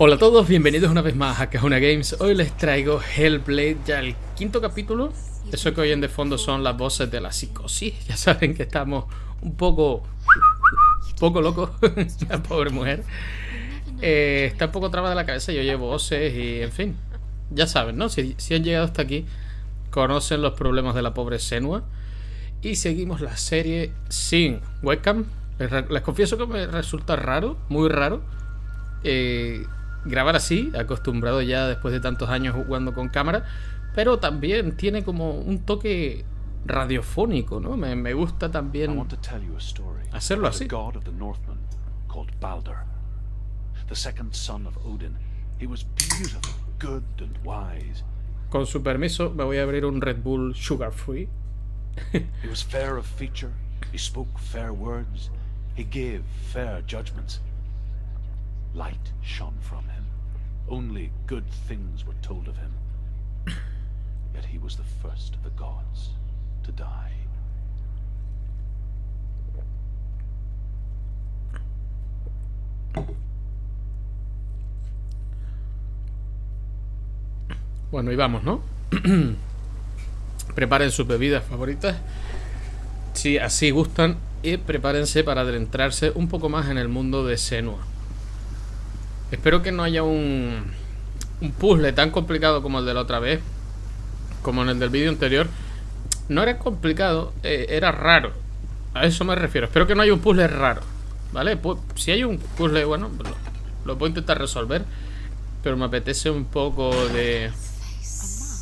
Hola a todos, bienvenidos una vez más a Cajuna Games. Hoy les traigo Hellblade, ya el quinto capítulo. Eso que oyen de fondo son las voces de la psicosis. Ya saben que estamos un poco... poco locos, la pobre mujer. Eh, está un poco trabada de la cabeza y oye voces y en fin. Ya saben, ¿no? Si, si han llegado hasta aquí, conocen los problemas de la pobre Senua. Y seguimos la serie sin webcam. Les, les confieso que me resulta raro, muy raro. Eh, grabar así, acostumbrado ya después de tantos años jugando con cámara, pero también tiene como un toque radiofónico, ¿no? Me, me gusta también hacerlo así. Con su permiso, me voy a abrir un Red Bull Sugar Free. He was fair of feature, he spoke fair words, he gave fair judgments. Light shone from him. Only good things were told of him. Yet he was the first of the gods to die. Bueno, y vamos, ¿no? Preparen sus bebidas favoritas. Si así gustan. Y prepárense para adentrarse un poco más en el mundo de Senua. Espero que no haya un, un puzzle tan complicado como el de la otra vez. Como en el del vídeo anterior. No era complicado, eh, era raro. A eso me refiero. Espero que no haya un puzzle raro. ¿Vale? Pues, si hay un puzzle, bueno, lo, lo puedo intentar resolver. Pero me apetece un poco de...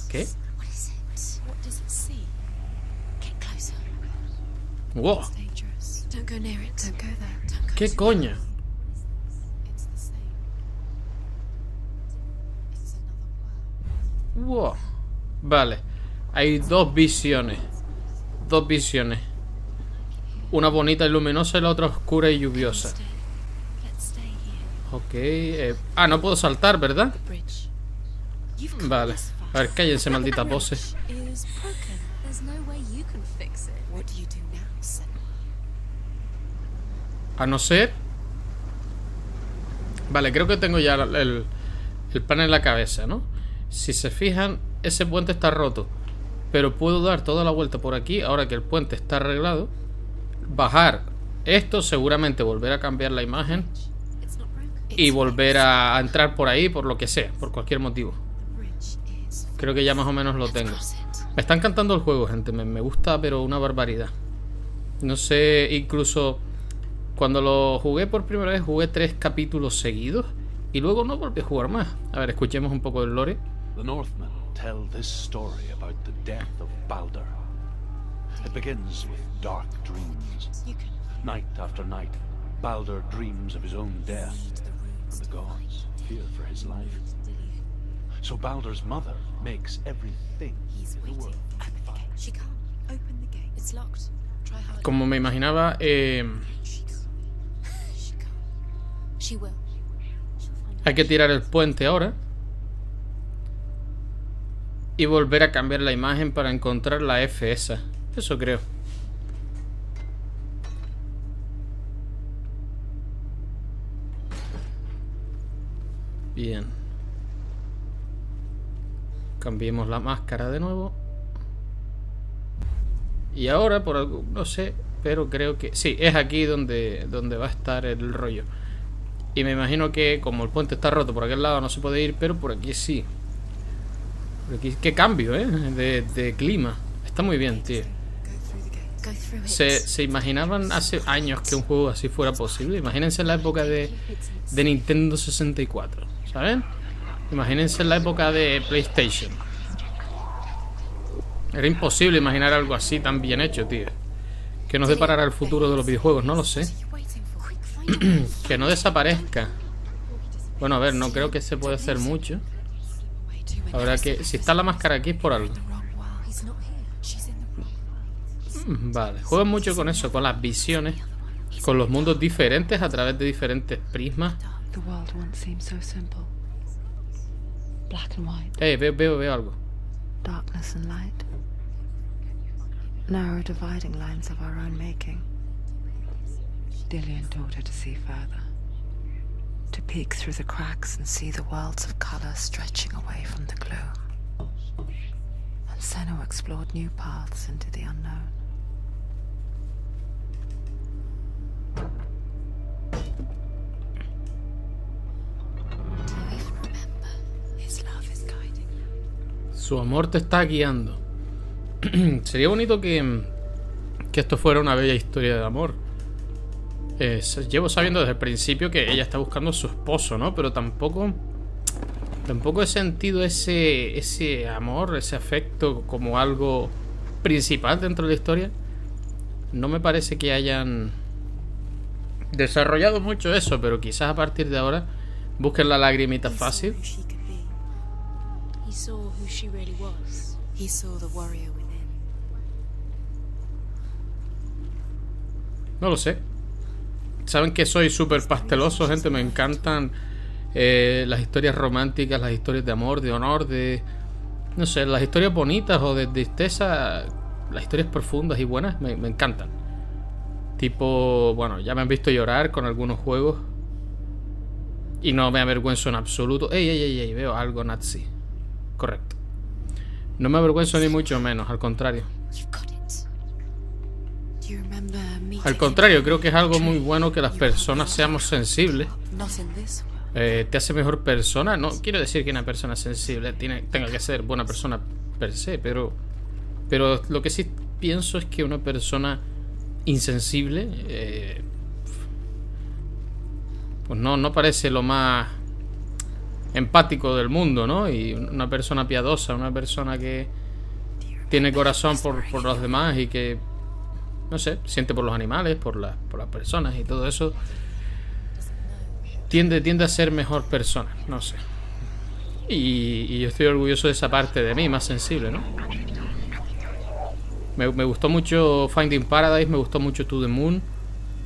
¿Qué? Wow. ¿Qué coña? Wow. Vale. Hay dos visiones. Dos visiones. Una bonita y luminosa y la otra oscura y lluviosa. Ok. eh, Ah, no puedo saltar, ¿verdad? Vale. A ver, cállense, maldita pose. A no ser... Vale, creo que tengo ya el, el pan en la cabeza, ¿no? Si se fijan, ese puente está roto. Pero puedo dar toda la vuelta por aquí, ahora que el puente está arreglado. Bajar esto, seguramente volver a cambiar la imagen. Y volver a, entrar por ahí, por lo que sea, por cualquier motivo. Creo que ya más o menos lo tengo. Me está encantando el juego, gente. Me, me gusta, pero una barbaridad. No sé, incluso cuando lo jugué por primera vez, jugué tres capítulos seguidos. Y luego no volví a jugar más. A ver, escuchemos un poco del lore. The Northmen tell this story about the death of Balder. It begins with dark dreams. Night after night, Balder dreams of his own death, and the gods fear for his life. So Balder's mother makes everything in the world fine. She can't open the gate. It's locked. Try harder. Como me imaginaba, eh, She can't. She can't. She will. Hay que tirar el puente ahora. Y volver a cambiar la imagen para encontrar la F esa. Eso creo. Bien. Cambiemos la máscara de nuevo. Y ahora, por algo, no sé, pero creo que... Sí, es aquí donde, donde va a estar el rollo. Y me imagino que como el puente está roto por aquel lado no se puede ir, pero por aquí sí. Qué cambio, ¿eh? De, clima. Está muy bien, tío. ¿Se, ¿Se imaginaban hace años que un juego así fuera posible? Imagínense en la época de, de Nintendo 64, ¿saben? Imagínense en la época de PlayStation. Era imposible imaginar algo así tan bien hecho, tío. Que nos deparará el futuro de los videojuegos, no lo sé. Que no desaparezca. Bueno, a ver, no creo que se pueda hacer mucho. Habrá que... Si está la máscara aquí es por algo. Mm, Vale, juegan mucho con eso, con las visiones, con los mundos diferentes a través de diferentes prismas. Eh, veo, veo, veo algo. darkness and light. Narrow dividing lines of our own making. Dillian told her to see further. To peek through the cracks and see the worlds of color stretching away from the gloom. And Senna explored new paths into the unknown. Do you even remember? His love is guiding you. Su amor te está guiando. Sería bonito que, que esto fuera una bella historia de amor. Eh, llevo sabiendo desde el principio que ella está buscando a su esposo, ¿no? Pero tampoco. Tampoco he sentido ese, ese amor, ese afecto como algo principal dentro de la historia. No me parece que hayan desarrollado mucho eso, pero quizás a partir de ahora busquen la lagrimita fácil. No lo sé. Saben que soy súper pasteloso, gente. Me encantan eh, las historias románticas, las historias de amor, de honor, de. No sé, las historias bonitas o de tristeza. Las historias profundas y buenas me, encantan. Tipo, bueno, ya me han visto llorar con algunos juegos. Y no me avergüenzo en absoluto. Ey, ey, ey, ey, veo algo nazi. Correcto. No me avergüenzo ni mucho menos, al contrario. Do you remember Al contrario, creo que es algo muy bueno que las personas seamos sensibles. Eh, te hace mejor persona. No quiero decir que una persona sensible tiene, tenga que ser buena persona per se, pero, pero lo que sí pienso es que una persona insensible, eh, pues no, no parece lo más empático del mundo, ¿no? Y una persona piadosa, una persona que tiene corazón por, por los demás y que, no sé, siente por los animales, por, las por las personas y todo eso tiende, tiende a ser mejor persona, no sé. Y, y yo estoy orgulloso de esa parte de mí, más sensible, ¿no? Me, me gustó mucho Finding Paradise, me gustó mucho To the Moon.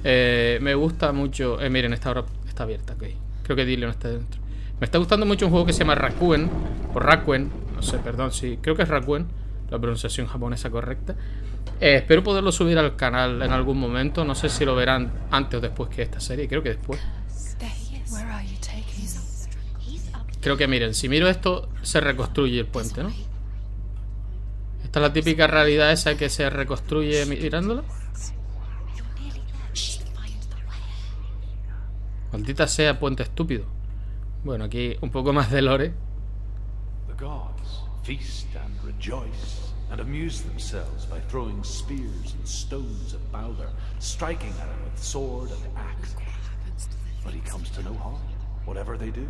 eh, me gusta mucho. Eh, miren, esta hora está abierta, ok. Creo que Dillion está dentro. Me está gustando mucho un juego que se llama Rakuen. O Rakuen. No sé, perdón, sí. Creo que es Rakuen. La pronunciación japonesa correcta. Eh, espero poderlo subir al canal en algún momento. No sé si lo verán antes o después que esta serie. Creo que después. Creo que miren, si miro esto, se reconstruye el puente, ¿no? Esta es la típica realidad esa que se reconstruye mirándola. Maldita sea puente estúpido. Bueno, aquí un poco más de lore. The gods feast and rejoice and amuse themselves by throwing spears and stones at Balder, striking at him with sword and axe. But he comes to no harm, whatever they do.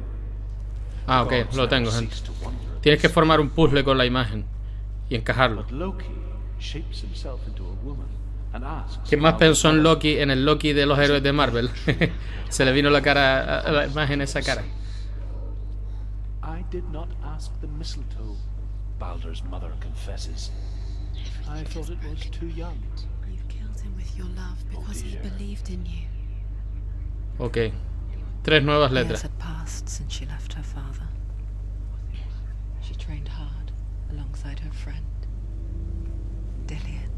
Ah, ok, lo tengo, gente. Tienes que formar un puzzle con la imagen y encajarlo. But Loki shapes himself into a woman and asks. ¿Quién más pensó en Loki, en el Loki de los héroes de Marvel? se le vino la cara a la imagen esa cara. I did not ask the mistletoe, Balder's mother confesses. I thought it was too young. You've killed him with your love oh, because he believed in you. Ok. Tres nuevas Years letras. had passed since she left her father. She trained hard alongside her friend, Dillian.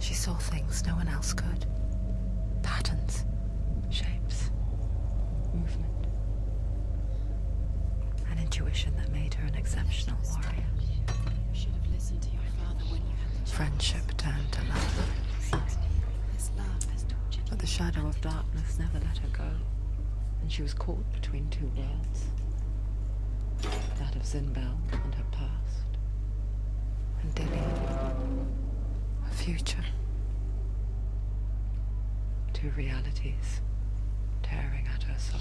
She saw things no one else could patterns, shapes, movement. An intuition that made her an exceptional warrior. Friendship turned to love, but the shadow of darkness never let her go, and she was caught between two worlds that of Zinbel and her past, and Dillian, her future. Two realities tearing at her soul.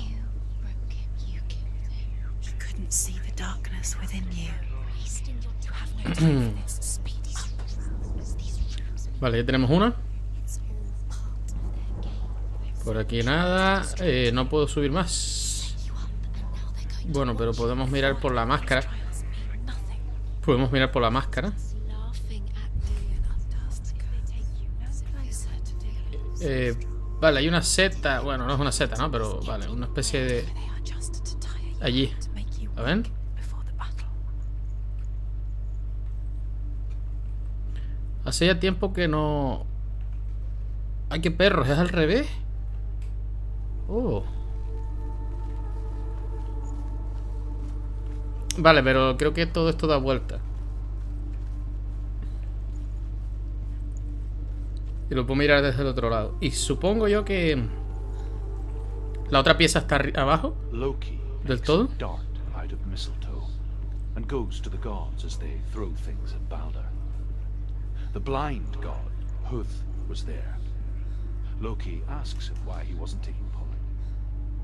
Vale, ya tenemos una. Por aquí nada. Eh, no puedo subir más. Bueno, pero podemos mirar por la máscara. Podemos mirar por la máscara. Eh, vale, hay una seta. Bueno, no es una seta, ¿no? Pero vale, una especie de. Allí. A ver. Hacía tiempo que no... Ay, qué perros, es al revés. Oh. Vale, pero creo que todo esto da vuelta. Y lo puedo mirar desde el otro lado. Y supongo yo que... La otra pieza está abajo. Del todo. Makes a dart out of mistletoe and goes to the gods as they throw things at Balder. The blind god, Huth, was there. Loki asks him why he wasn't taking part.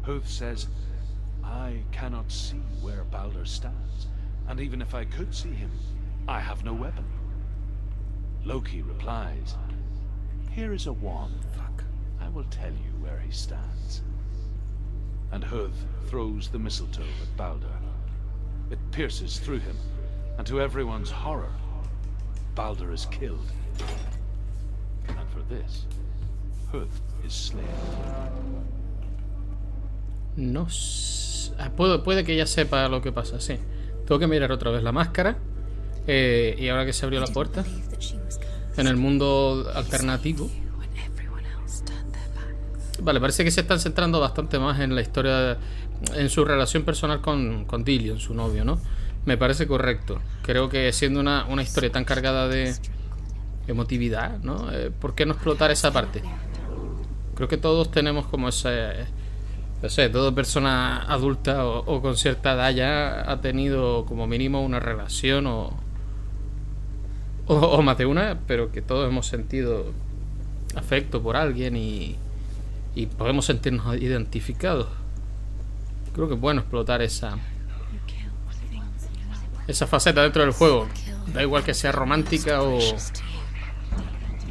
Huth says, I cannot see where Balder stands, and even if I could see him, I have no weapon. Loki replies, Here is a wand. Fuck. I will tell you where he stands. And Huth throws the mistletoe at Balder. It pierces through him, and to everyone's horror, Balder is killed. And for this, Huth is slain. No sé. Ah, puedo- puede que ya sepa lo que pasa, sí. Tengo que mirar otra vez la máscara. Eh, y ahora que se abrió la puerta, en el mundo alternativo. Vale, parece que se están centrando bastante más en la historia, en su relación personal con, con Dillion, su novio, ¿no? Me parece correcto. Creo que siendo una, una historia tan cargada de emotividad, ¿no? Eh, ¿Por qué no explotar esa parte? Creo que todos tenemos como ese... No sé, toda persona adulta o, o con cierta edad ya ha tenido como mínimo una relación o, o, o más de una, pero que todos hemos sentido afecto por alguien y, y podemos sentirnos identificados. Creo que es bueno explotar esa, esa faceta dentro del juego. Da igual que sea romántica o,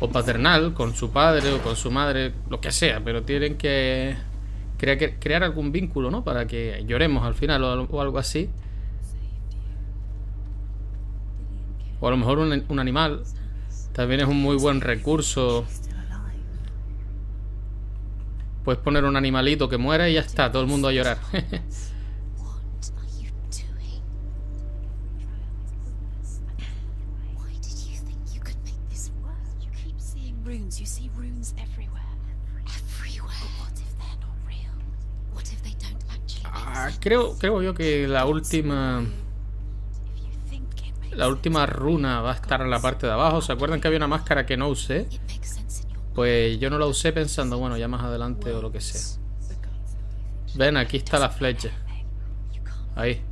o paternal, con su padre o con su madre, lo que sea, pero tienen que crea- que- crear algún vínculo, ¿no? Para que lloremos al final o, al- o algo así. O a lo mejor un, un animal también es un muy buen recurso. Puedes poner un animalito que muera y ya está, todo el mundo a llorar. Ah, creo, creo yo que la última... La última runa va a estar en la parte de abajo. ¿Se acuerdan que había una máscara que no usé? Pues yo no la usé pensando, bueno, ya más adelante o lo que sea. Ven, aquí está la flecha. Ahí.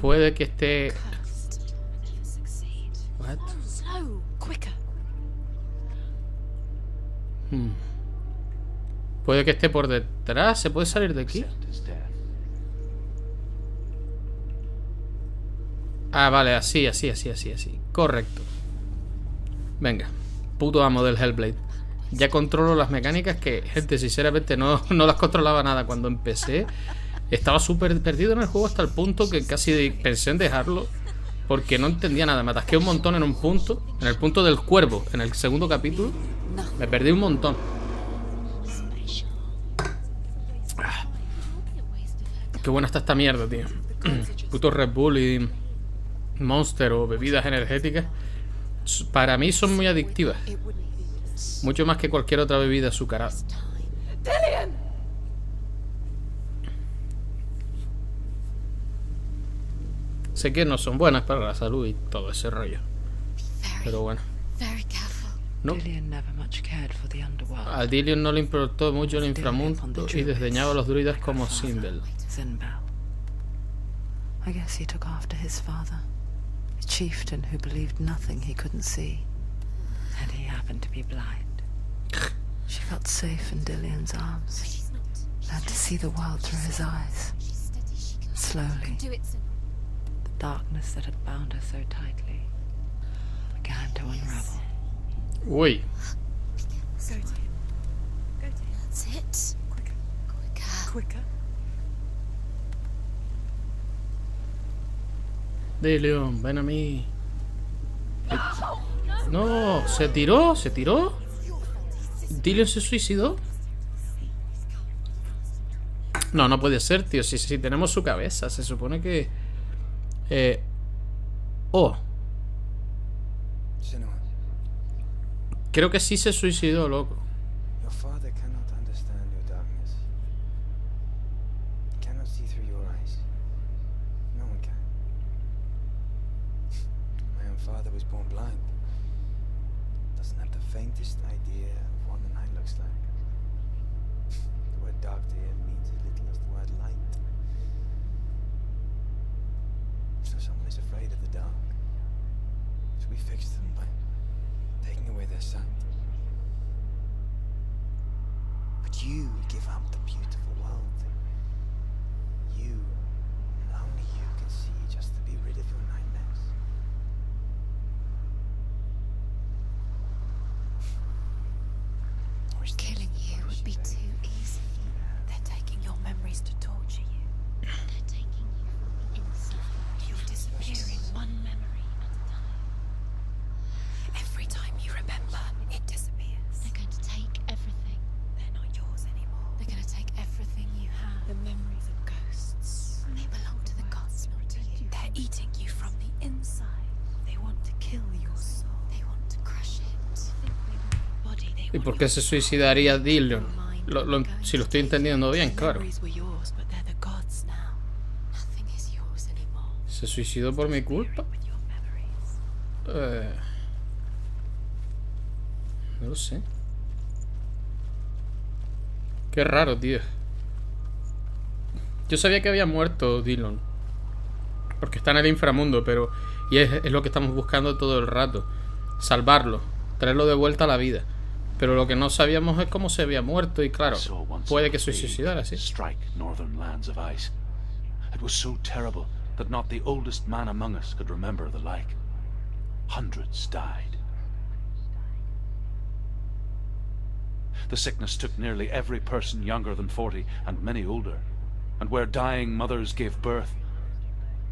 Puede que esté... Hmm. Puede que esté por detrás. ¿Se puede salir de aquí? Ah, vale, así, así, así, así, así. Correcto. Venga. Puto amo del Hellblade. Ya controlo las mecánicas que, gente, sinceramente no, no las controlaba nada cuando empecé. Estaba súper perdido en el juego hasta el punto que casi pensé en dejarlo. Porque no entendía nada. Me atasqué un montón en un punto. En el punto del cuervo. En el segundo capítulo. Me perdí un montón. Ah, qué buena está esta mierda, tío. Puto Red Bull y Monster o bebidas energéticas. Para mí son muy adictivas. Mucho más que cualquier otra bebida azucarada. Sé que no son buenas para la salud y todo ese rollo. Pero bueno. No. A Dillion no le importó mucho el inframundo y desdeñaba a los druidas como Simbel. Chieftain who believed nothing he couldn't see. And he happened to be blind. She felt safe in Dillion's arms, She's not. learned to see the world through his eyes. She's steady. She can Slowly, do it. So the darkness that had bound her so tightly began to unravel. Uy, Go to him. Go to him. That's it. Quicker. Quicker. Quicker. Dillion, ven a mí. No, se tiró, se tiró. Dillion se suicidó. No, no puede ser, tío. Si, si tenemos su cabeza, se supone que. Eh. Oh, creo que sí se suicidó, loco. Por qué se suicidaría Dillon? Lo- lo- si lo estoy entendiendo bien, claro. ¿Se suicidó por mi culpa? Eh, no lo sé. Qué raro, tío. Yo sabía que había muerto Dillon. Porque está en el inframundo, pero... Y es lo que estamos buscando todo el rato. Salvarlo. Traerlo de vuelta a la vida. Pero lo que no sabíamos es cómo se había muerto y claro, I saw once puede que se suicidara, sí. Strike northern lands of ice. It was so terrible that not the oldest man among us could remember the like. Hundreds died. The sickness took nearly every person younger than 40 and many older. And where dying mothers gave birth,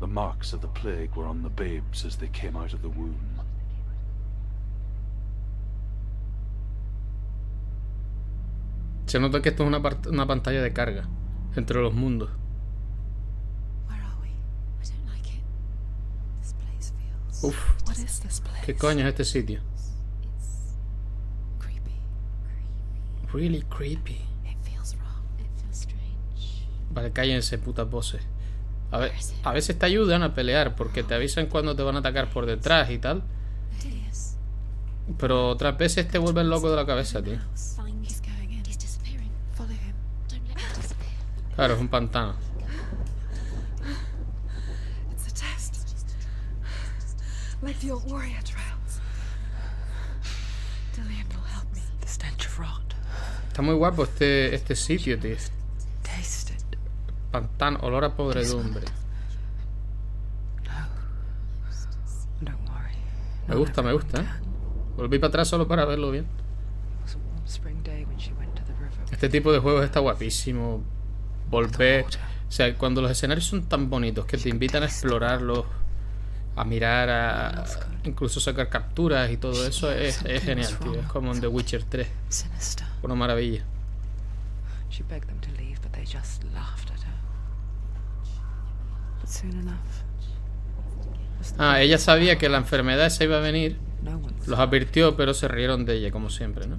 the marks of the plague were on the babes as they came out of the womb. Se nota que esto es una, una pantalla de carga entre los mundos. Uf? ¿qué coño es este sitio? Really creepy. Vale, cállense, putas voces. A, ver, a veces te ayudan a pelear porque te avisan cuando te van a atacar por detrás y tal. Pero otras veces te vuelven loco de la cabeza, tío. Claro, es un pantano. It's a test. Like the old warrior trials. Dillian will help me. The stench of rot. Está muy guapo este, este sitio, tío. Taste it. Pantano, olor a podredumbre. No. Don't worry. Me gusta, me gusta, ¿eh? Volví para atrás solo para verlo bien. It was a warm spring day when she went to the river. Este tipo de juegos está guapísimo. Volver. O sea, cuando los escenarios son tan bonitos que te invitan a explorarlos, a mirar, a incluso sacar capturas y todo eso, es, es genial, tío. Es como en The Witcher 3. Sinister. Una maravilla. Ah, ella sabía que la enfermedad esa iba a venir. Los advirtió, pero se rieron de ella, como siempre, ¿no?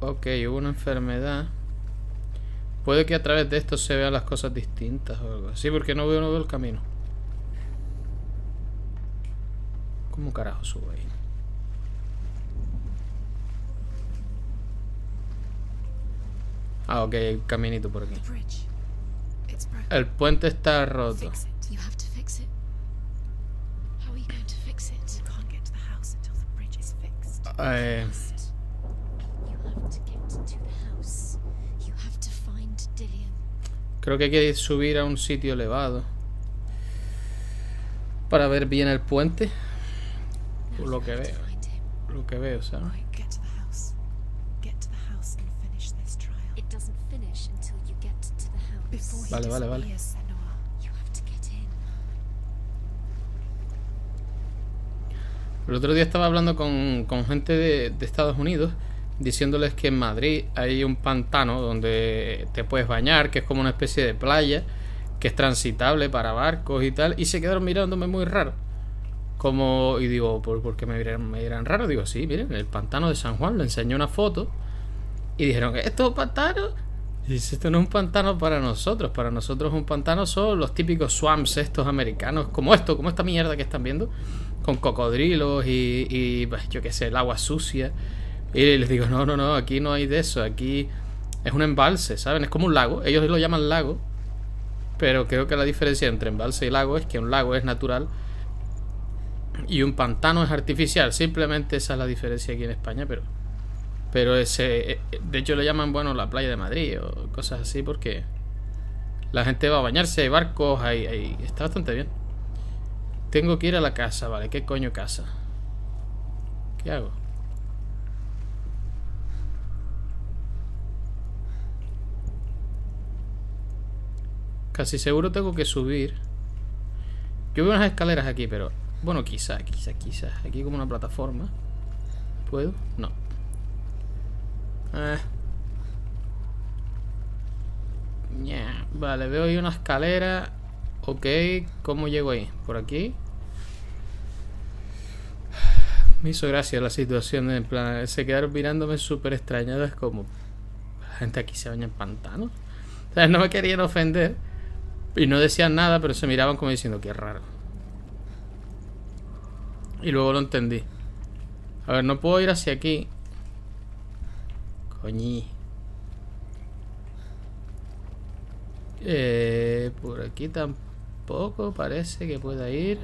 Ok, hubo una enfermedad. Puede que a través de esto se vean las cosas distintas o algo así, porque no veo, no veo el camino. ¿Cómo carajo subo ahí? Ah, ok, hay un caminito por aquí. El puente está roto. Fix creo que hay que subir a un sitio elevado. Para ver bien el puente. Por lo que veo. Lo que veo, ¿sabes? Vale, vale, vale. El otro día estaba hablando con, con gente de, de Estados Unidos diciéndoles que en Madrid hay un pantano donde te puedes bañar, que es como una especie de playa, que es transitable para barcos y tal, y se quedaron mirándome muy raro. Como, y digo, ¿por, por qué me dirán, me raro? Digo, sí, miren, el pantano de San Juan, le enseñé una foto y dijeron, ¿esto es un pantano? Y dice, esto no es un pantano para nosotros, para nosotros un pantano son los típicos swamps estos americanos, como esto, como esta mierda que están viendo, con cocodrilos y, y pues, yo qué sé, el agua sucia. Y les digo, no, no, no, aquí no hay de eso, aquí es un embalse, ¿saben? Es como un lago, ellos lo llaman lago, pero creo que la diferencia entre embalse y lago es que un lago es natural y un pantano es artificial. Simplemente esa es la diferencia aquí en España, pero pero ese eh, de hecho le llaman bueno la playa de Madrid o cosas así porque la gente va a bañarse, hay barcos, hay está bastante bien. Tengo que ir a la casa, vale, ¿qué coño casa? ¿Qué hago? Casi seguro tengo que subir. Yo veo unas escaleras aquí, pero... Bueno, quizá, quizá, quizá. Aquí como una plataforma. ¿Puedo? No. Eh. Vale, veo ahí una escalera. Ok, ¿cómo llego ahí? ¿Por aquí? Me hizo gracia la situación. En plan, se quedaron mirándome súper extrañadas como... La gente aquí se baña en pantanos. O sea, no me querían ofender. Y no decían nada, pero se miraban como diciendo, qué raro. Y luego lo entendí. A ver, no puedo ir hacia aquí. Coñi. Eh, por aquí tampoco parece que pueda ir.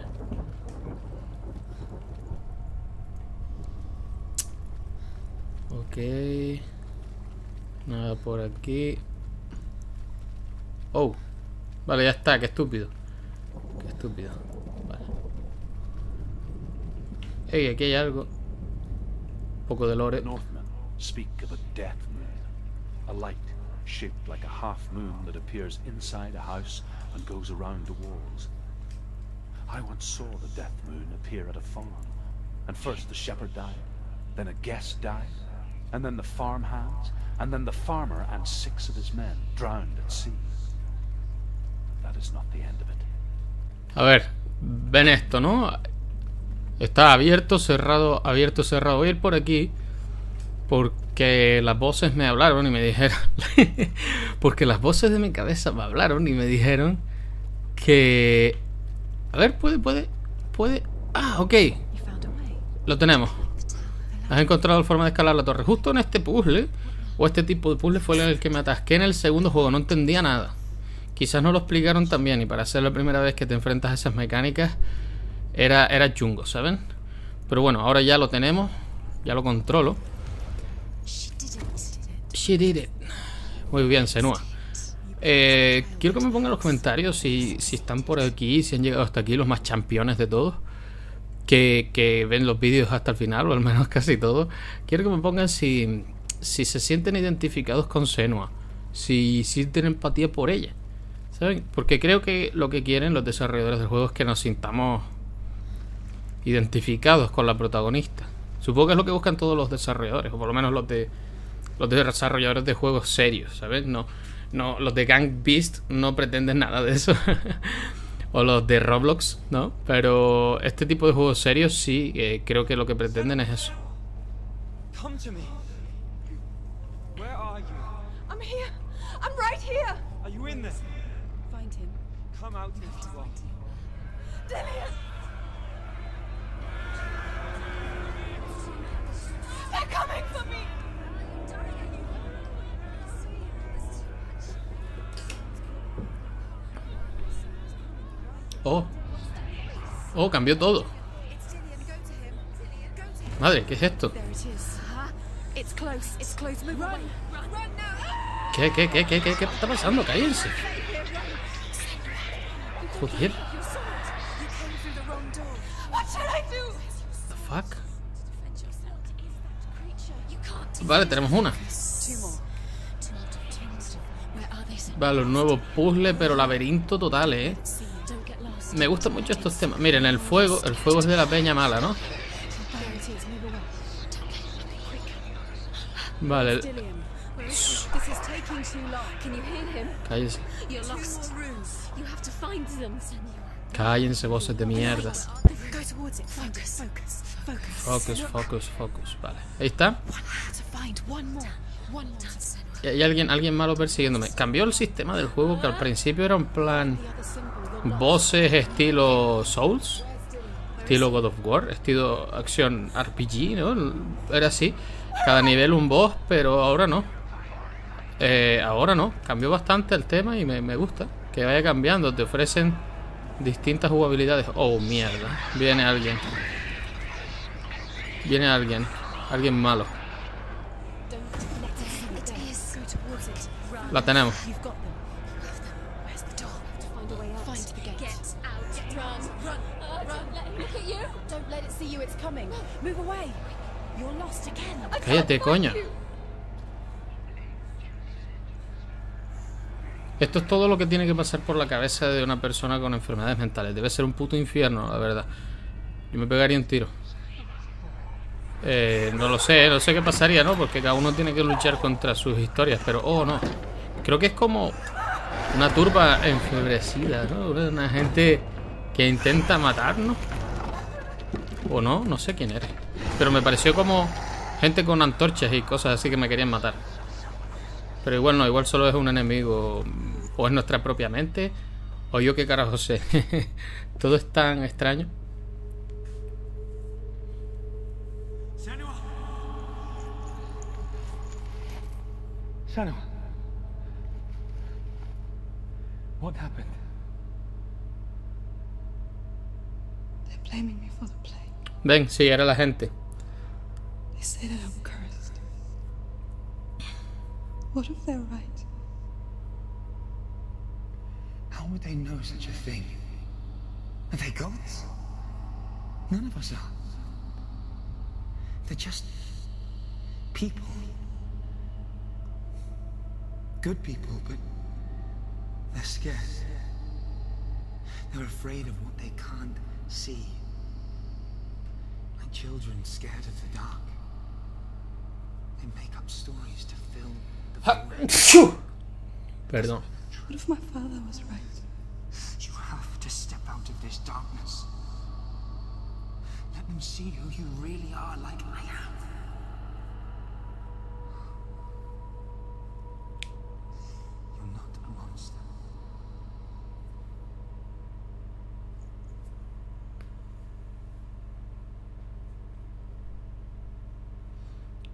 Ok. Nada por aquí. Oh. Vale, ya está, qué estúpido. Qué estúpido. Vale. Ey, aquí hay algo. Un poco de lore. Speak of a death moon, a light shaped like a half moon that appears inside a house and goes around the walls. I once saw the death moon appear at a farm, and first the shepherd died, then a guest died, and then the farmhands, and then the farmer and six of his men drowned at sea. A ver, ven esto, ¿no? Está abierto, cerrado, abierto, cerrado. Voy a ir por aquí. Porque las voces me hablaron y me dijeron. porque las voces de mi cabeza me hablaron y me dijeron que. A ver, puede, puede, puede. Ah, ok. Lo tenemos. Has encontrado la forma de escalar la torre. Justo en este puzzle, o este tipo de puzzle, fue el que me atasqué en el segundo juego. No entendía nada. Quizás no lo explicaron tan bien. Y para ser la primera vez que te enfrentas a esas mecánicas, era, era chungo, ¿saben? Pero bueno, ahora ya lo tenemos. Ya lo controlo. She did it. Muy bien, Senua. Eh, quiero que me pongan en los comentarios si, si están por aquí, si han llegado hasta aquí los más campeones de todos. Que, que ven los vídeos hasta el final, o al menos casi todos. Quiero que me pongan si, si se sienten identificados con Senua. Si sienten empatía por ella. ¿Saben? Porque creo que lo que quieren los desarrolladores del juego es que nos sintamos identificados con la protagonista. Supongo que es lo que buscan todos los desarrolladores, o por lo menos los de los desarrolladores de juegos serios, ¿sabes? No, no, los de Gang Beast no pretenden nada de eso. o los de Roblox, ¿no? Pero este tipo de juegos serios sí, eh, creo que lo que pretenden es eso. Come Come out if you are. Dillian. They're coming for me. Oh. Oh, cambió todo. Madre, ¿qué es esto? ¿Qué, qué, qué, qué, qué, qué está pasando? Cállense. Joder, the fuck. Vale, tenemos una. Vale, un nuevo puzzle, pero laberinto total, ¿eh? Me gustan mucho estos temas. Miren, el fuego, el fuego es de la peña mala, ¿no? Vale, Dillian. Cállense. Voces de mierda. Focus. Focus. Focus. Vale. Ahí está. Y hay alguien, alguien malo persiguiéndome. Cambió el sistema del juego que al principio era en plan bosses estilo Souls, estilo God of War, estilo acción RPG, ¿no? Era así. Cada nivel un boss, pero ahora no. Eh, ahora no. Cambió bastante el tema y me, me gusta. Que vaya cambiando. Te ofrecen distintas jugabilidades. Oh, mierda. Viene alguien. Viene alguien. Alguien malo. La tenemos. Cállate, coño. Esto es todo lo que tiene que pasar por la cabeza de una persona con enfermedades mentales. Debe ser un puto infierno, la verdad. Yo me pegaría un tiro. Eh, no lo sé, no sé qué pasaría, ¿no? Porque cada uno tiene que luchar contra sus historias. Pero, oh, no. Creo que es como una turba enfebrecida, ¿no? Una gente que intenta matarnos. O no, no sé quién eres. Pero me pareció como gente con antorchas y cosas así que me querían matar. Pero igual no, igual solo es un enemigo. O es nuestra propia mente. O yo qué carajo sé. Todo es tan extraño. Senua. What happened? They're blaming me for the plague. Ven, sí, era la gente. They I'm cursed. What if they're right? How would they know such a thing? Are they gods? None of us are. They're just people. Good people, but they're scared. They're afraid of what they can't see. Like children scared of the dark. They make up stories to fill. Perdón. What if my father was right? You have to step out of this darkness. Let them see who you really are, like I am. You're not a monster.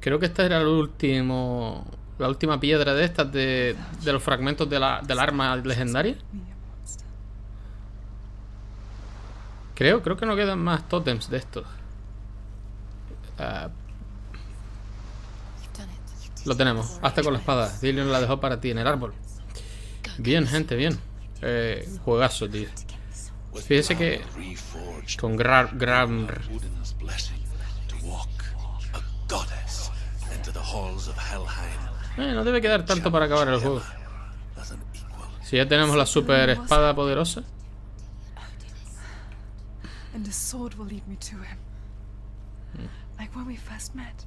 Creo que esta era el último. La última piedra de estas de, de los fragmentos de la, del arma legendaria. Creo, creo que no quedan más tótems de estos. Ah, lo tenemos. Hasta con la espada. Dillion la dejó para ti en el árbol. Bien, gente, bien. Eh, juegazo, tío. Fíjese que con Gra Gram halls of Helheim eh, no debe quedar tanto para acabar el juego. Si ya tenemos la super espada poderosa. And the sword will lead me to him. Like when we first met.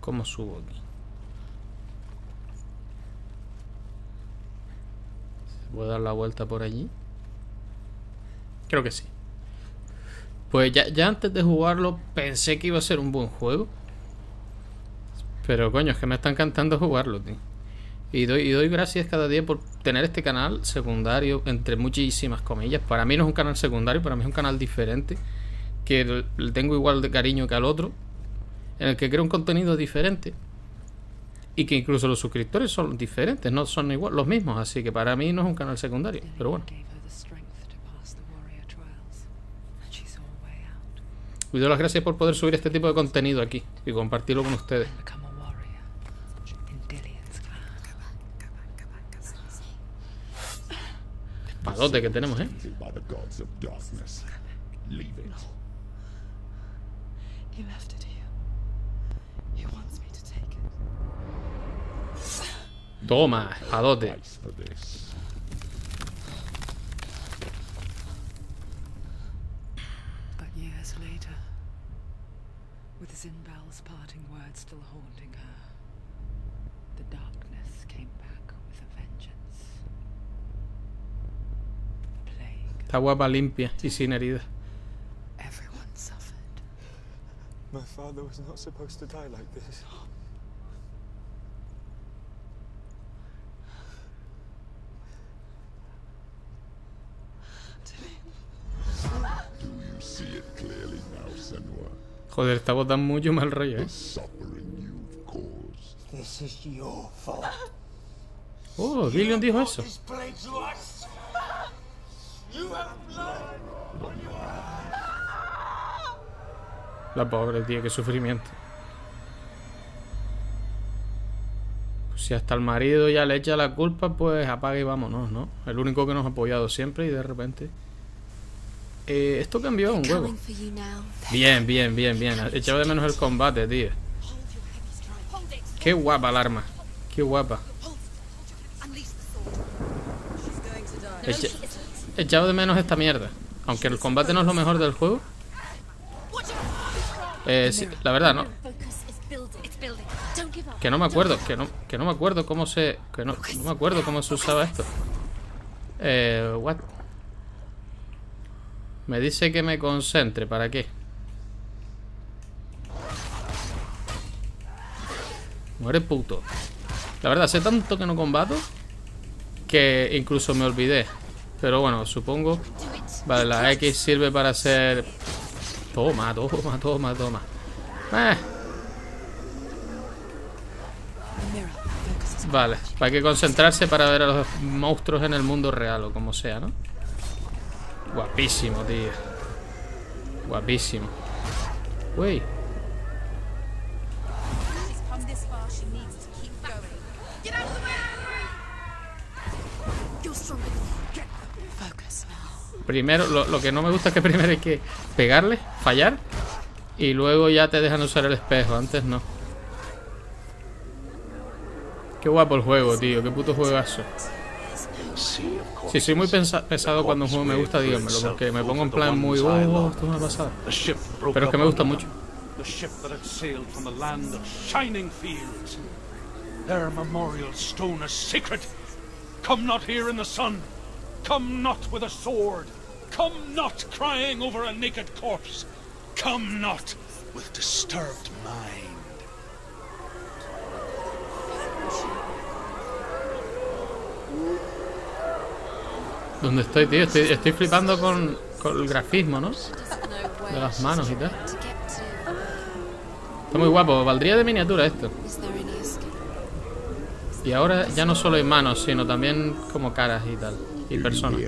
¿Cómo subo aquí? ¿Puedo dar la vuelta por allí? Creo que sí. Pues ya, ya antes de jugarlo pensé que iba a ser un buen juego. Pero coño, es que me está encantando jugarlo, tío. Y doy, y doy gracias cada día por tener este canal secundario, entre muchísimas comillas. Para mí no es un canal secundario, para mí es un canal diferente. Que le- tengo igual de cariño que al otro. En el que creo un contenido diferente. Y que incluso los suscriptores son diferentes, no son igual, los mismos. Así que para mí no es un canal secundario. Pero bueno. gave her the strength to pass the warrior trials, and she saw a way out, Y doy las gracias por poder subir este tipo de contenido aquí y compartirlo con ustedes. Espadote que tenemos, ¿eh? by the Sinbel's parting words still haunting her, the darkness came back with a vengeance. Plague. Está guapa, limpia y sin herida. Everyone suffered. My father was not supposed to die like this. Oh, Joder, esta voz da mucho mal rollo, ¿eh? Oh, Gillian dijo eso. La pobre, tío, qué sufrimiento. Pues si hasta el marido ya le echa la culpa, pues apaga y vámonos, ¿no? El único que nos ha apoyado siempre y de repente... Eh, esto cambió un huevo. Bien, bien, bien, bien. Echaba de menos el combate, tío. Qué guapa el arma. Qué guapa. Echa- Echaba de menos esta mierda. Aunque el combate no es lo mejor del juego. Eh, sí, la verdad, no. Que no me acuerdo, que no, que no me acuerdo cómo se. Que no, no me acuerdo cómo se usaba esto. Eh, what? Me dice que me concentre, ¿para qué? Muere puto. La verdad, sé tanto que no combato que incluso me olvidé. Pero bueno, supongo. Vale, la X sirve para hacer. Toma, toma, toma, toma. Eh. Vale, hay que concentrarse para ver a los monstruos en el mundo real o como sea, ¿no? Guapísimo, tío. Guapísimo. Uy, primero, lo, lo que no me gusta es que primero hay que pegarle, fallar, y luego ya te dejan usar el espejo, antes no. Qué guapo el juego, tío, qué puto juegazo. Si soy muy pesado cuando un juego me gusta, díganmelo, porque me pongo en plan muy, oh, esto. The ship broke Pero es que me gusta mucho. them. The ship that had sailed from the land of shining fields. Their memorial stone is sacred. Come not here in the sun. Come not with a sword. Come not crying over a naked corpse. Come not with disturbed mind. ¿Dónde estoy, tío? Estoy, estoy flipando con, con el grafismo, ¿no? De las manos y tal. Está muy guapo, valdría de miniatura esto. Y ahora ya no solo hay manos, sino también como caras y tal. Y personas.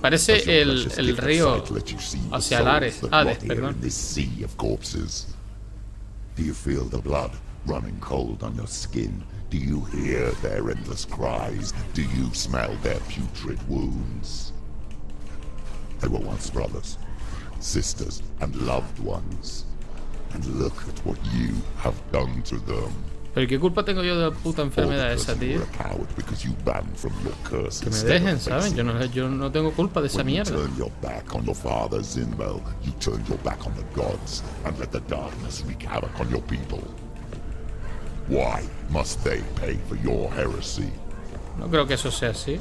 Parece el, el río hacia el Ares, Hades, perdón. Do you feel the blood running cold on your skin? Do you hear their endless cries? Do you smell their putrid wounds? They were once brothers, sisters, and loved ones. And look at what you have done to them. Pero ¿qué culpa tengo yo de la puta enfermedad because esa, you tío? a coward because you ran from your curse Que me dejen, ¿saben? Yo no, yo no tengo culpa de esa you mierda. your back on your father Zinbel, you turned your back on the gods and let the darkness wreak havoc on your people. Why must they pay for your heresy? No creo que eso sea así.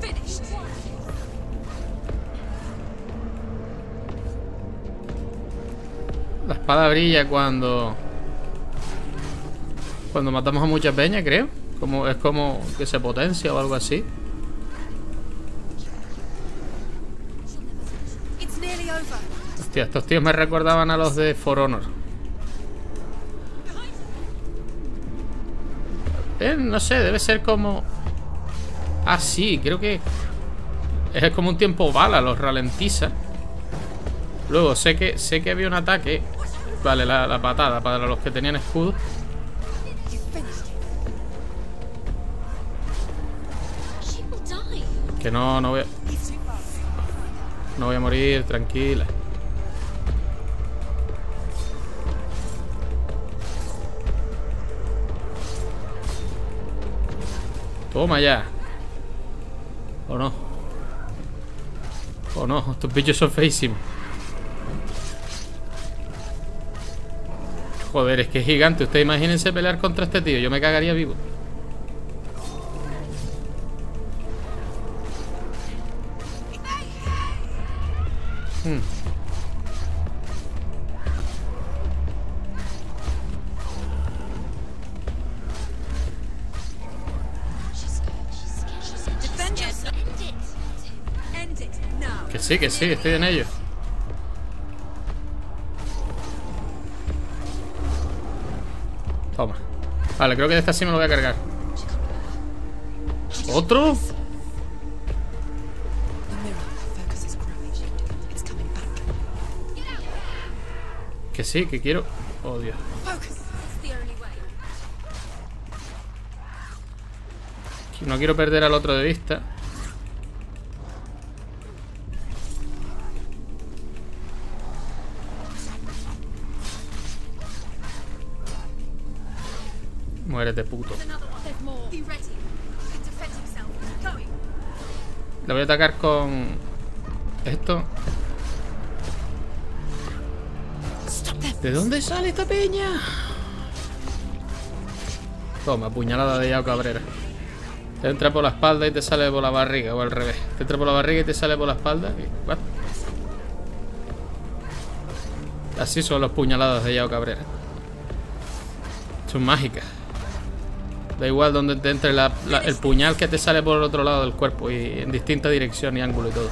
Finished. La espada brilla cuando... Cuando matamos a mucha peña, creo. Como, es como que se potencia o algo así. Hostia, estos tíos me recordaban a los de For Honor. Eh, no sé, debe ser como... Ah, sí, creo que... Es como un tiempo bala, los ralentiza. Luego, sé que sé que había un ataque. Vale, la, la patada para los que tenían escudo. Que no, no voy a... No voy a morir, tranquila. Toma ya. ¿O no? ¿O no? Estos bichos son feísimos. Joder, es que es gigante. Ustedes imagínense pelear contra este tío. Yo me cagaría vivo. Sí, que sí, estoy en ello. Toma. Vale, creo que de esta sí me lo voy a cargar. ¿Otro? Que sí, que quiero. Oh, Dios. No quiero perder al otro de vista. Muérete, puto. Le voy a atacar con... Esto. ¿De dónde sale esta peña? Toma, puñalada de Yao Cabrera. Te entra por la espalda y te sale por la barriga, o al revés. Te entra por la barriga y te sale por la espalda. y- what? Así son los puñaladas de Yao Cabrera. Son mágicas. Da igual donde te entre el puñal que te sale por el otro lado del cuerpo y en distinta dirección y ángulo y todo.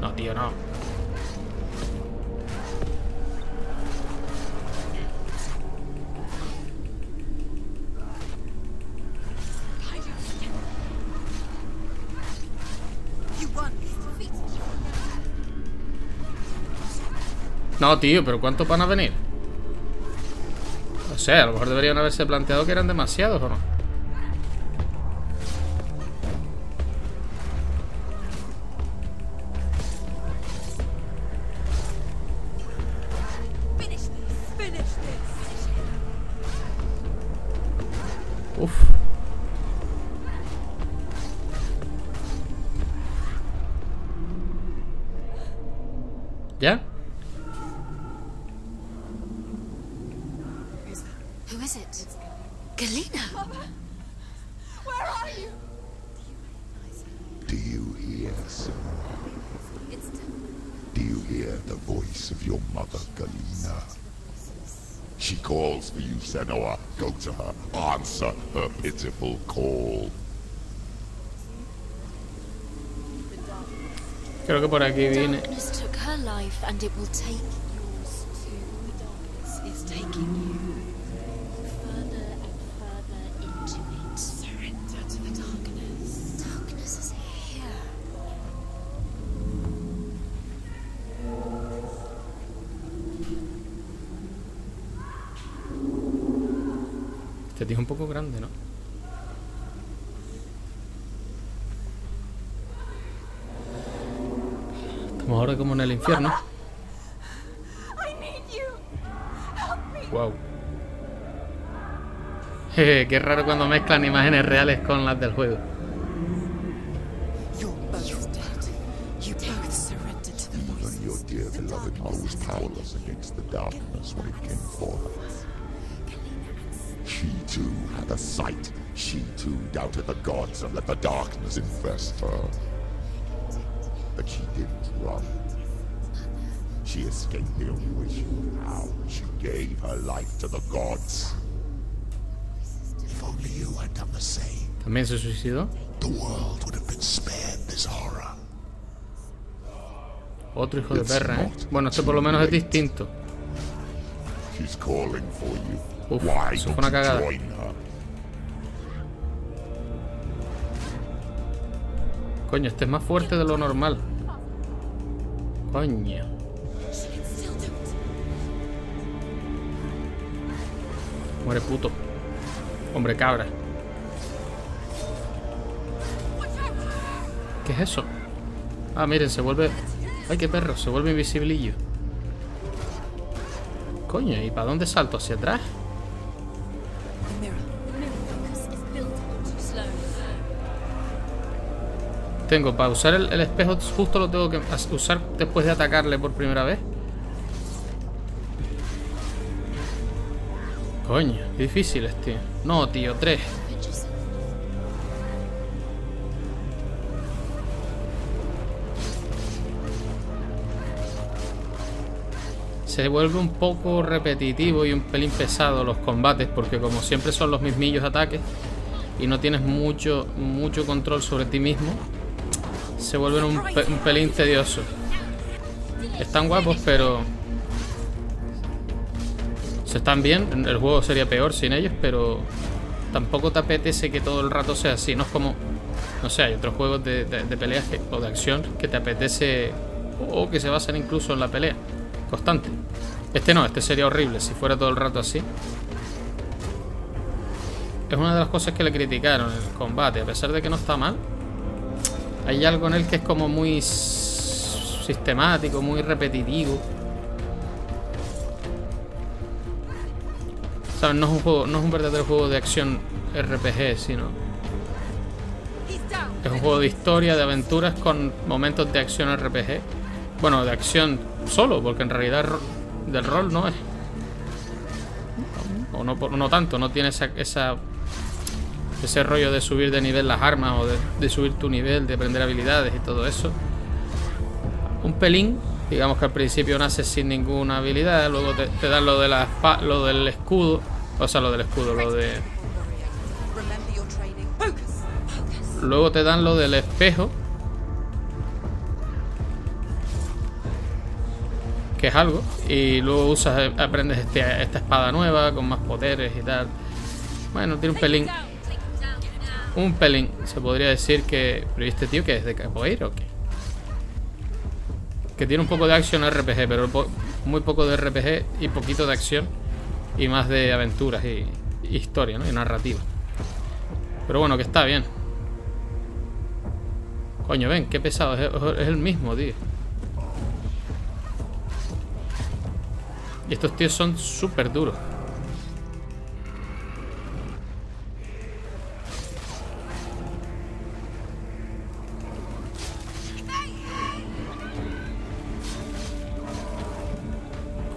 No, tío, no. No, tío, pero ¿cuántos van a venir? No sé, a lo mejor deberían haberse planteado que eran demasiados o no. Hear, Do you hear the voice of your mother, Galina? She calls for you, Senua. Go to her. Answer her pitiful call. Creo que por aquí vine. Un poco grande, ¿no? Estamos ahora como en el infierno. Wow. Jeje, Qué raro cuando mezclan imágenes reales con las del juego. You're both dead. You both surrendered to the voice. Even your dear beloved mother was powerless against the darkness when it came for her. She too had a sight. She too doubted the gods and let the darkness infest her. But she didn't run. She escaped the only way she knew how. She gave her life to the gods. If only you had done the same, También se suicidó. the world would have been spared this horror. Otro hijo de perra, ¿eh? Bueno, este por lo menos es distinto. She's calling for you. Uf, eso fue una cagada. Coño, este es más fuerte de lo normal. Coño. Muere puto. Hombre cabra. ¿Qué es eso? Ah, miren, se vuelve... Ay, qué perro, se vuelve invisiblillo. Coño, ¿y para dónde salto? ¿Hacia atrás? Tengo, para usar el, espejo justo lo tengo que usar después de atacarle por primera vez. Coño, difíciles, tío. No, tío, tres. Se vuelve un poco repetitivo y un pelín pesado los combates porque como siempre son los mismillos ataques y no tienes mucho, mucho control sobre ti mismo, se vuelven un, pe- un pelín tedioso. Están guapos, pero... Se están bien, el juego sería peor sin ellos, pero tampoco te apetece que todo el rato sea así. No es como, no sé, hay otros juegos de, de- peleas o de acción que te apetece o que se basan incluso en la pelea constante. Este no, este sería horrible si fuera todo el rato así. Es una de las cosas que le criticaron el combate, a pesar de que no está mal. Hay algo en él que es como muy sistemático, muy repetitivo. ¿Sabes? No es un juego, no es un verdadero juego de acción RPG, sino es un juego de historia, de aventuras con momentos de acción RPG. Bueno, de acción solo, porque en realidad del rol no es. O no, no tanto, no tiene esa, esa- ese rollo de subir de nivel las armas o de, subir tu nivel, de aprender habilidades y todo eso. Un pelín, digamos que al principio naces sin ninguna habilidad, luego te, dan lo, de la, lo del escudo, o sea, lo del escudo, lo de... Luego te dan lo del espejo. Que es algo. Y luego usas, aprendes este- esta espada nueva con más poderes y tal. Bueno, tiene un pelín. Un pelín. Se podría decir que. Pero ¿y este tío que es de capoeira o qué? Que tiene un poco de acción RPG, pero muy poco de RPG y poquito de acción. Y más de aventuras y, y historia, ¿no? Y narrativa. Pero bueno, que está bien. Coño, ven, qué pesado. Es, es el mismo, tío. Y estos tíos son súper duros.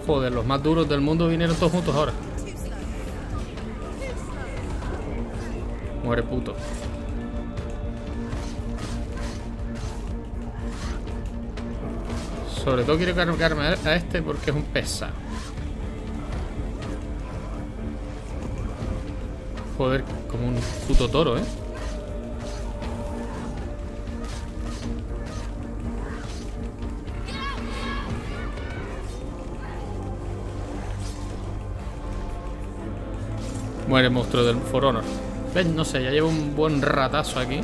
Joder, los más duros del mundo vinieron todos juntos ahora. Muere puto. Sobre todo quiero cargarme a este porque es un pesado. Joder, como un puto toro, ¿eh? Muere el monstruo del For Honor. ¿Ves? No sé, ya llevo un buen ratazo aquí.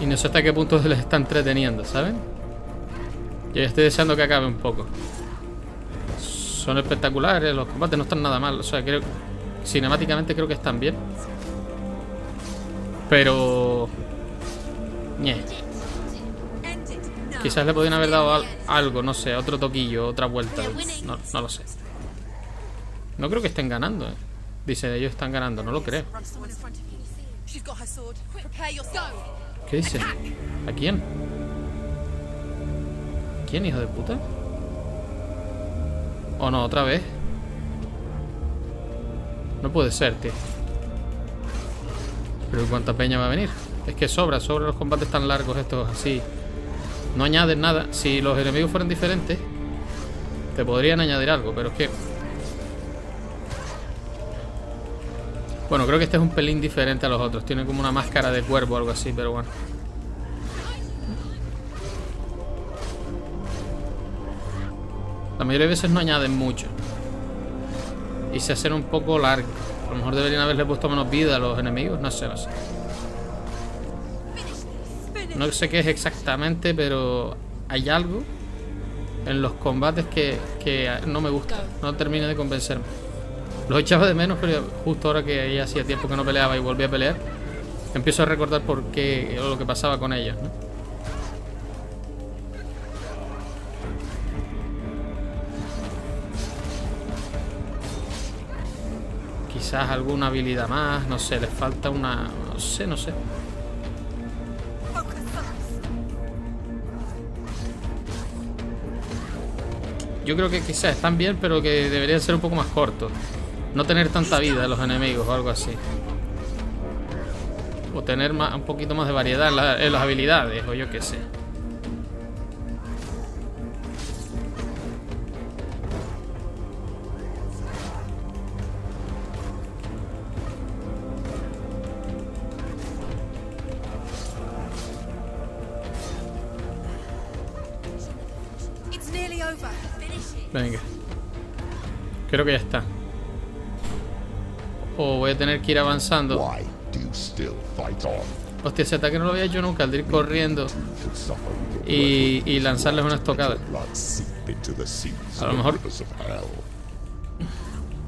Y no sé hasta qué punto les está entreteniendo, ¿saben? Yo ya estoy deseando que acabe un poco. Son espectaculares, los combates no están nada mal. O sea, creo. Cinemáticamente creo que están bien. Pero. ñe. Quizás le podrían haber dado al- algo, no sé, otro toquillo, otra vuelta. No, no lo sé. No creo que estén ganando, eh. Dice, ellos están ganando, no lo creo. ¿Qué dice? ¿A quién? ¿Quién, hijo de puta? ¿O no, otra vez? No puede ser, tío. Pero ¿cuánta peña va a venir? Es que sobra, sobra los combates tan largos estos así. No añaden nada. Si los enemigos fueran diferentes, te podrían añadir algo, pero es que... Bueno, creo que este es un pelín diferente a los otros. Tiene como una máscara de cuervo o algo así, pero bueno. La mayoría de veces no añaden mucho. Y se hacen un poco largos. A lo mejor deberían haberle puesto menos vida a los enemigos. No sé, no sé. No sé qué es exactamente, pero hay algo en los combates que, que no me gusta. No termina de convencerme. Los echaba de menos, pero justo ahora que ya hacía tiempo que no peleaba y volví a pelear, empiezo a recordar por qué lo que pasaba con ellos, ¿no? Quizás alguna habilidad más, no sé, les falta una... No sé, no sé. Yo creo que quizás están bien, pero que deberían ser un poco más cortos. No tener tanta vida los enemigos o algo así. O tener más, un poquito más de variedad en, la- en las habilidades, o yo qué sé. Venga. Creo que ya está. Voy a tener que ir avanzando. Hostia, ese ataque no lo había hecho nunca, de ir corriendo y, y lanzarles una estocada. A lo mejor-.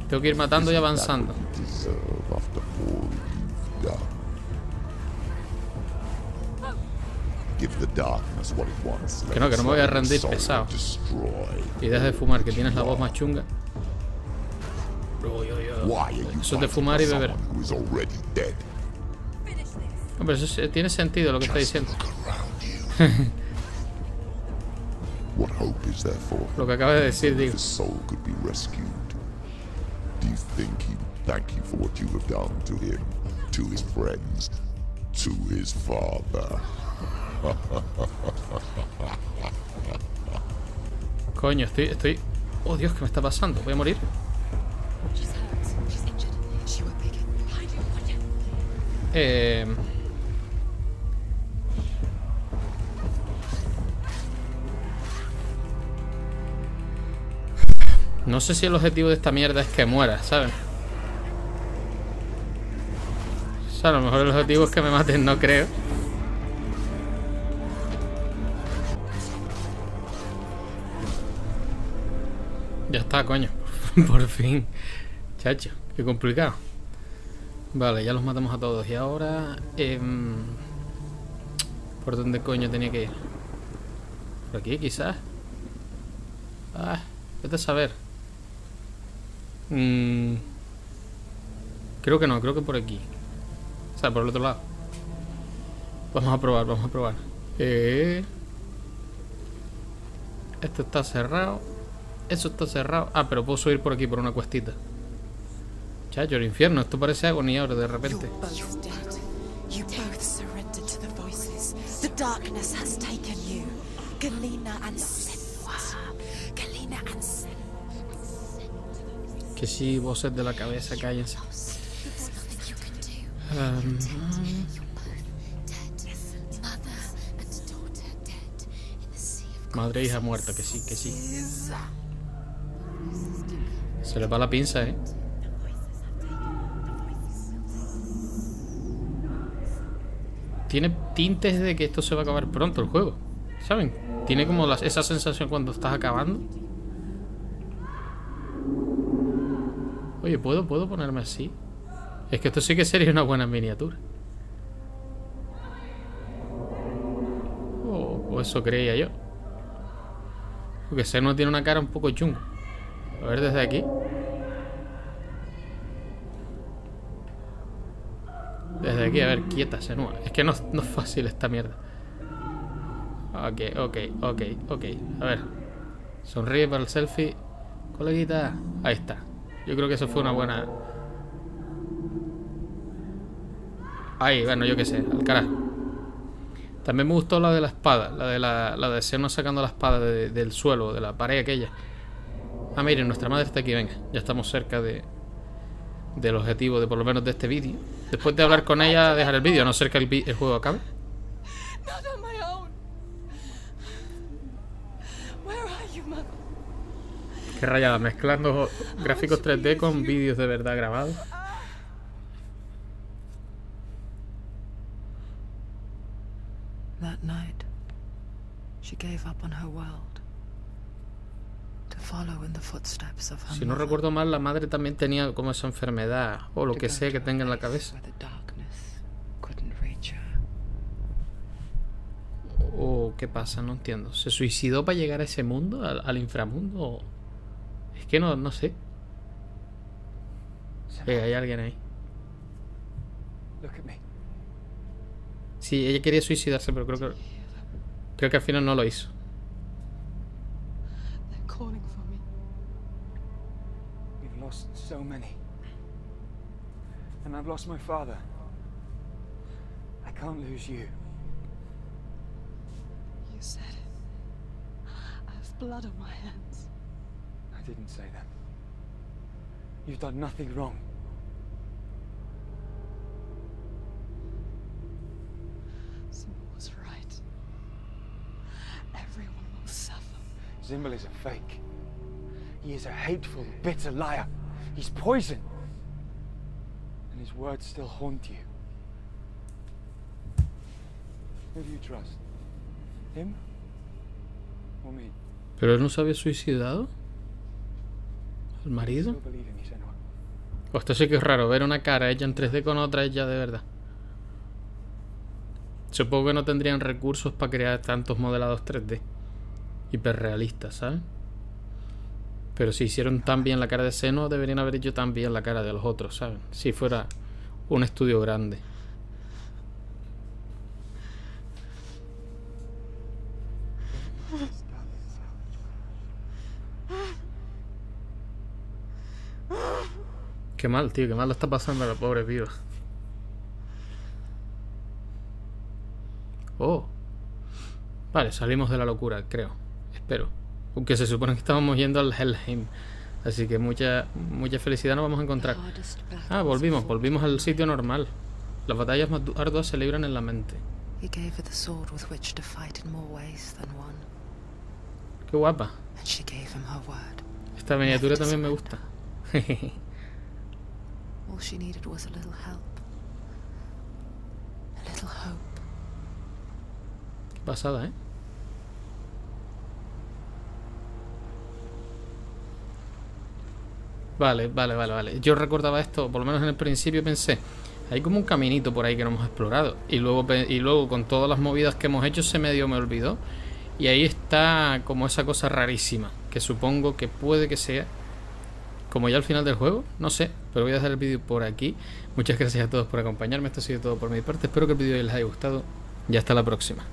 Tengo que ir matando y avanzando. Que no, que no me voy a rendir, pesado. Y deja de fumar, que tienes la voz más chunga. Are you Eso es de fumar y beber. someone who is already dead? Hombre, eso tiene sentido lo que está diciendo. look around you. what hope is there for him? Lo que acaba de decir, digo. His soul could be rescued. Do you think he would thank you for what you have done to him, to his friends, to his father? Coño, estoy, estoy... Oh, Dios, ¿qué me está pasando? ¿Voy a morir? Eh... No sé si el objetivo de esta mierda es que muera, ¿sabes? O sea, a lo mejor el objetivo es que me maten, no creo. Ya está, coño. Por fin. Chacho, qué complicado. Vale, ya los matamos a todos. Y ahora... em, ¿Por dónde coño tenía que ir? ¿Por aquí, quizás? Ah, vete a saber. Mm, creo que no, creo que por aquí. O sea, por el otro lado. Vamos a probar, vamos a probar. Eh, esto está cerrado. Eso está cerrado. Ah, pero puedo subir por aquí, por una cuestita. Chacho, el infierno. Esto parece agonía ahora de repente. Que sí, voces de la cabeza, cállense. Um, madre e hija muerta, que sí, que sí. Se le va la pinza, eh. Tiene tintes de que esto se va a acabar pronto el juego. ¿Saben? Tiene como las- esa sensación cuando estás acabando. Oye, ¿puedo, ¿puedo ponerme así? Es que esto sí que sería una buena miniatura. O, eso creía yo. Porque Senua tiene una cara un poco chungo. A ver desde aquí. Aquí, a ver, quieta, Senua. Es que no, no es fácil esta mierda. Ok, ok, ok, ok. A ver. Sonríe para el selfie. Coleguita. Ahí está. Yo creo que eso fue una buena. Ahí, bueno, yo qué sé, al carajo. También me gustó la de la espada, la de la, la de Senua sacando la espada de- del suelo, de la pared aquella. Ah, miren, nuestra madre está aquí, venga. Ya estamos cerca de del objetivo de por lo menos de este vídeo. Después de hablar con ella, dejar el vídeo, a no ser que el, vi- el juego acabe. Qué rayada, mezclando gráficos 3D con vídeos de verdad grabados. That night, she gave up on her world to follow in the footsteps of her Si no recuerdo mal, la madre también tenía como esa enfermedad o lo que sea que tenga en la cabeza. ¿O qué pasa? No entiendo. ¿Se suicidó para llegar a ese mundo? ¿Al, al inframundo? ¿O- Es que no, no sé. Eh, hay alguien ahí. Look at me. Sí, ella quería suicidarse, pero creo que. Creo que al final no lo hizo. So many. And I've lost my father. I can't lose you. You said it. I have blood on my hands. I didn't say that. You've done nothing wrong. Simba was right. Everyone will suffer. Zimbel is a fake. He is a hateful, bitter liar. He's poison. And his words still haunt you. Who do you trust? Him? Or me? ¿Pero él no se había suicidado? ¿El marido? Pues esto sí que es raro, ver una cara hecha en 3D con otra hecha de verdad. Supongo que no tendrían recursos para crear tantos modelados 3D. Hiperrealistas, ¿sabes? Pero si hicieron tan bien la cara de Seno, deberían haber hecho tan bien la cara de los otros, ¿sabes? Si fuera un estudio grande. Qué mal, tío, qué mal lo está pasando a la pobre piba. Oh. Vale, salimos de la locura, creo. Espero. Aunque se supone que estábamos yendo al Helheim. Así que mucha, mucha felicidad nos vamos a encontrar. Ah, volvimos, volvimos al sitio normal. Las batallas más du- arduas se libran en la mente. Qué guapa. Esta miniatura también me gusta. All she needed was a little help, a little hope. Qué pasada, ¿eh? Vale, vale, vale, vale. Yo recordaba esto, por lo menos en el principio pensé, hay como un caminito por ahí que no hemos explorado. Y luego, y luego con todas las movidas que hemos hecho se medio me olvidó. Y ahí está como esa cosa rarísima, que supongo que puede que sea como ya al final del juego, no sé, pero voy a dejar el vídeo por aquí. Muchas gracias a todos por acompañarme, esto ha sido todo por mi parte, espero que el vídeo les haya gustado y hasta la próxima.